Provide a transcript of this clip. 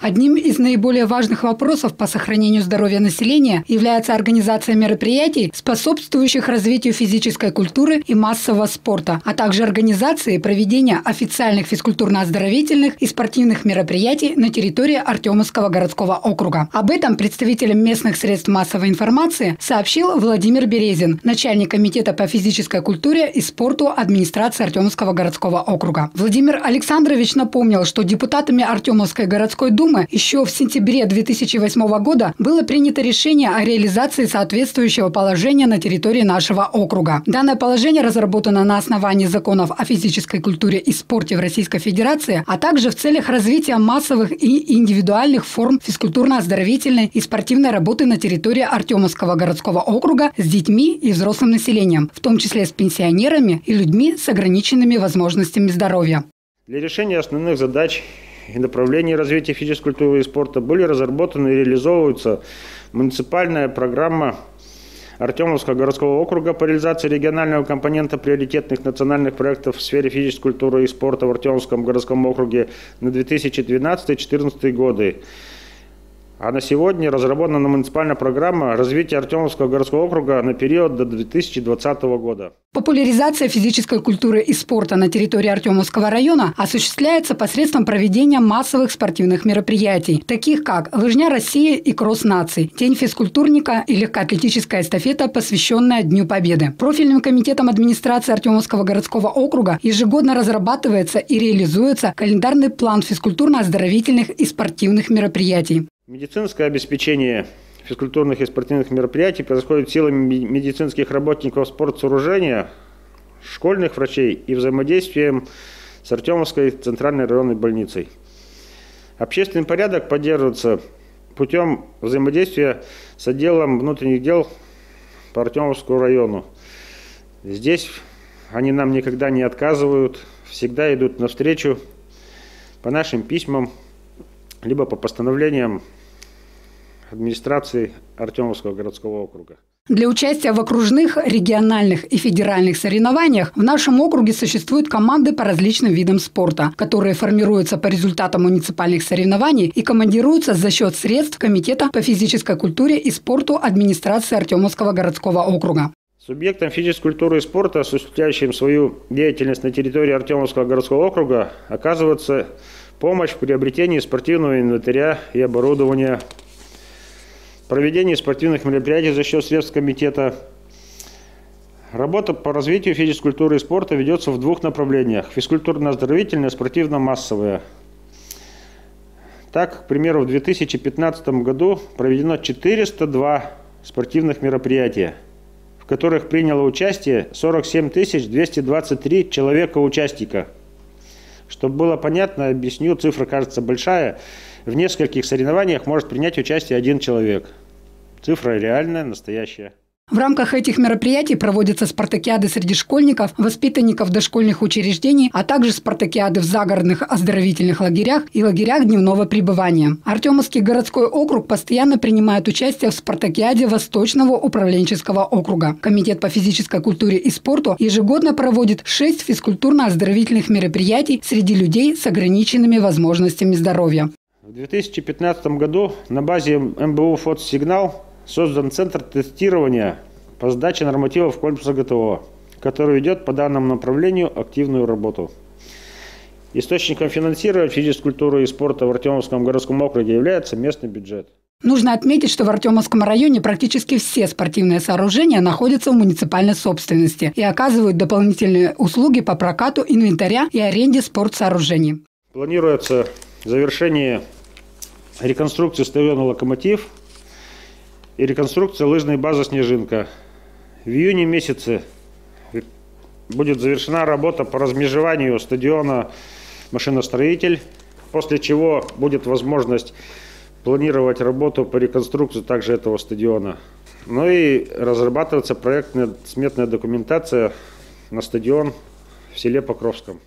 Одним из наиболее важных вопросов по сохранению здоровья населения является организация мероприятий, способствующих развитию физической культуры и массового спорта, а также организации проведения официальных физкультурно-оздоровительных и спортивных мероприятий на территории Артемовского городского округа. Об этом представителям местных средств массовой информации сообщил Владимир Березин, начальник комитета по физической культуре и спорту администрации Артемовского городского округа. Владимир Александрович напомнил, что депутатами Артемовской городской думы Думы еще в сентябре 2008 года было принято решение о реализации соответствующего положения на территории нашего округа. Данное положение разработано на основании законов о физической культуре и спорте в Российской Федерации, а также в целях развития массовых и индивидуальных форм физкультурно-оздоровительной и спортивной работы на территории Артемовского городского округа с детьми и взрослым населением, в том числе с пенсионерами и людьми с ограниченными возможностями здоровья. Для решения основных задач и направлений развития физической культуры и спорта были разработаны и реализовываются муниципальная программа Артемовского городского округа по реализации регионального компонента приоритетных национальных проектов в сфере физической культуры и спорта в Артемовском городском округе на 2012-2014 годы. А на сегодня разработана муниципальная программа развития Артемовского городского округа на период до 2020 года. Популяризация физической культуры и спорта на территории Артемовского района осуществляется посредством проведения массовых спортивных мероприятий, таких как Лыжня России и Кросс наций, День физкультурника и легкоатлетическая эстафета, посвященная Дню Победы. Профильным комитетом администрации Артемовского городского округа ежегодно разрабатывается и реализуется календарный план физкультурно-оздоровительных и спортивных мероприятий. Медицинское обеспечение физкультурных и спортивных мероприятий происходит силами медицинских работников спортсооружения, школьных врачей и взаимодействием с Артемовской центральной районной больницей. Общественный порядок поддерживается путем взаимодействия с отделом внутренних дел по Артемовскому району. Здесь они нам никогда не отказывают, всегда идут навстречу по нашим письмам, либо по постановлениям администрации Артемовского городского округа. Для участия в окружных, региональных и федеральных соревнованиях в нашем округе существуют команды по различным видам спорта, которые формируются по результатам муниципальных соревнований и командируются за счет средств Комитета по физической культуре и спорту администрации Артемовского городского округа. Субъектом физической культуры и спорта, осуществляющим свою деятельность на территории Артемовского городского округа, оказывается помощь в приобретении спортивного инвентаря и оборудования, проведение спортивных мероприятий за счет средств комитета. Работа по развитию физической культуры и спорта ведется в двух направлениях. Физкультурно-оздоровительная спортивно-массовая. Так, к примеру, в 2015 году проведено 402 спортивных мероприятия, в которых приняло участие 47 223 человека-участника. Чтобы было понятно, объясню, цифра кажется большая. В нескольких соревнованиях может принять участие один человек. Цифра реальная, настоящая. В рамках этих мероприятий проводятся спартакиады среди школьников, воспитанников дошкольных учреждений, а также спартакиады в загородных оздоровительных лагерях и лагерях дневного пребывания. Артемовский городской округ постоянно принимает участие в спартакиаде Восточного управленческого округа. Комитет по физической культуре и спорту ежегодно проводит шесть физкультурно-оздоровительных мероприятий среди людей с ограниченными возможностями здоровья. В 2015 году на базе МБУ «Фотосигнал» создан Центр тестирования по сдаче нормативов конкурса ГТО, который ведет по данному направлению активную работу. Источником финансирования физической культуры и спорта в Артемовском городском округе является местный бюджет. Нужно отметить, что в Артемовском районе практически все спортивные сооружения находятся в муниципальной собственности и оказывают дополнительные услуги по прокату инвентаря и аренде спортсооружений. Планируется завершение реконструкции стадиона «Локомотив» и реконструкция лыжной базы «Снежинка». В июне месяце будет завершена работа по размежеванию стадиона «Машиностроитель», после чего будет возможность планировать работу по реконструкции также этого стадиона. Ну и разрабатываться проектная сметная документация на стадион в селе Покровском.